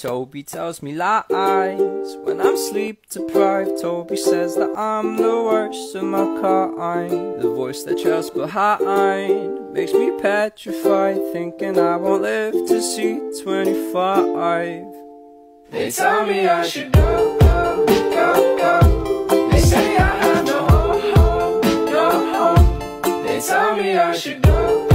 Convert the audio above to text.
Toby tells me lies when I'm sleep deprived. Toby says that I'm the worst of my kind. The voice that trails behind makes me petrified, thinking I won't live to see 25. They tell me I should go, go, go, go. They say I have no home, no home. They tell me I should go.